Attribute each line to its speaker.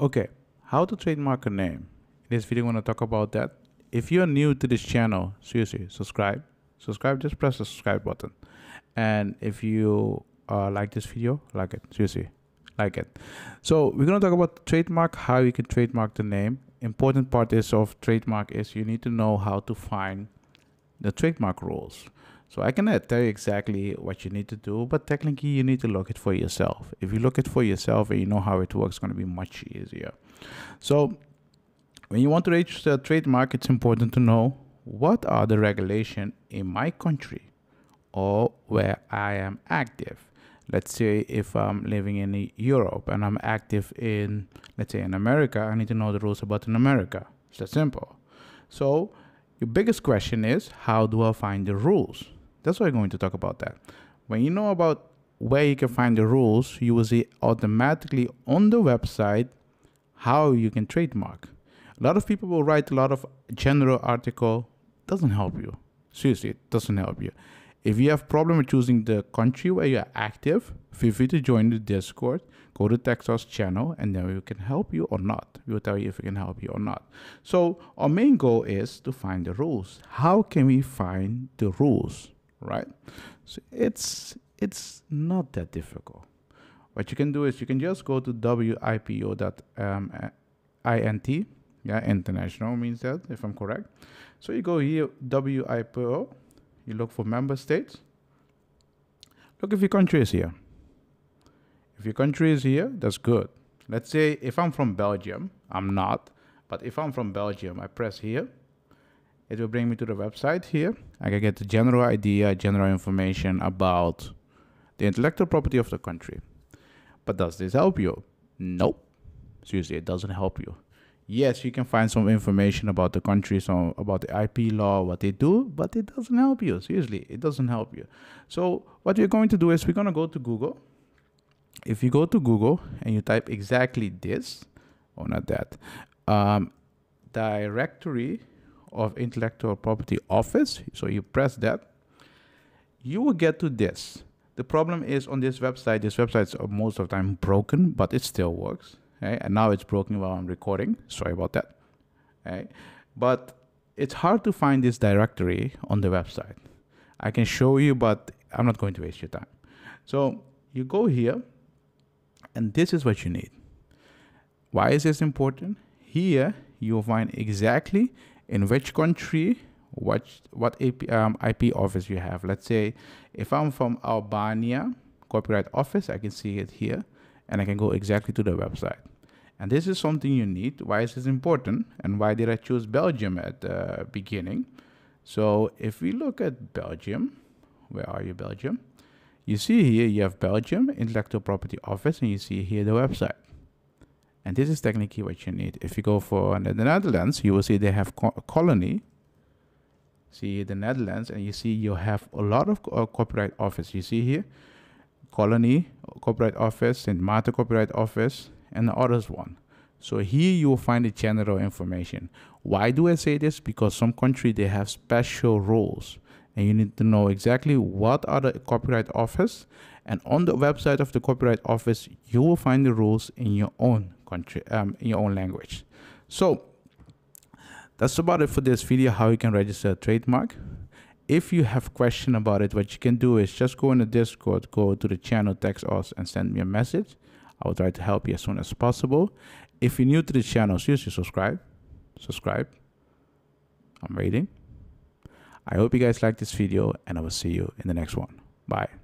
Speaker 1: Okay, how to trademark a name. In this video, I'm going to talk about that. If you're new to this channel, seriously, subscribe. Subscribe, just press the subscribe button. And if you uh, like this video, like it, seriously, like it. So we're going to talk about trademark, how you can trademark the name. Important part is of trademark is you need to know how to find the trademark rules. So I cannot tell you exactly what you need to do, but technically you need to look it for yourself. If you look it for yourself and you know how it works, it's going to be much easier. So when you want to register a trademark, it's important to know what are the regulation in my country or where I am active. Let's say if I'm living in Europe and I'm active in, let's say in America, I need to know the rules about in America. It's that simple. So your biggest question is, how do I find the rules? That's why I'm going to talk about that. When you know about where you can find the rules, you will see automatically on the website how you can trademark. A lot of people will write a lot of general article. Doesn't help you. Seriously, it doesn't help you. If you have problem with choosing the country where you're active, feel free to join the Discord, go to Texas channel, and then we can help you or not. We will tell you if we can help you or not. So our main goal is to find the rules. How can we find the rules? Right? So it's it's not that difficult. What you can do is you can just go to wipo.int, yeah, international means that if I'm correct. So you go here, WIPO, you look for member states. Look if your country is here. If your country is here, that's good. Let's say if I'm from Belgium, I'm not, but if I'm from Belgium, I press here it will bring me to the website here. I can get the general idea, general information about the intellectual property of the country. But does this help you? Nope. Seriously, it doesn't help you. Yes, you can find some information about the country, some about the IP law, what they do, but it doesn't help you. Seriously, it doesn't help you. So what we're going to do is we're going to go to Google. If you go to Google and you type exactly this, or not that, um, directory of intellectual property office so you press that you will get to this. The problem is on this website this website is most of the time broken but it still works okay? and now it's broken while i'm recording. Sorry about that okay? but it's hard to find this directory on the website. I can show you but i'm not going to waste your time. So you go here and this is what you need. Why is this important? Here you will find exactly in which country what what AP, um, IP office you have. Let's say if I'm from Albania copyright office, I can see it here and I can go exactly to the website. And this is something you need. Why is this important? And why did I choose Belgium at the beginning? So if we look at Belgium, where are you, Belgium? You see here, you have Belgium Intellectual Property Office, and you see here the website. And this is technically what you need. If you go for the Netherlands, you will see they have co colony. See the Netherlands, and you see you have a lot of uh, copyright office. You see here, colony copyright office, St. Martin copyright office, and the others one. So here you will find the general information. Why do I say this? Because some country they have special rules and you need to know exactly what are the copyright office and on the website of the copyright office you will find the rules in your own country um, in your own language. So that's about it for this video how you can register a trademark. If you have question about it what you can do is just go in the discord go to the channel text us and send me a message. I will try to help you as soon as possible. If you're new to the channel seriously subscribe. Subscribe. I'm waiting. I hope you guys like this video and I will see you in the next one. Bye.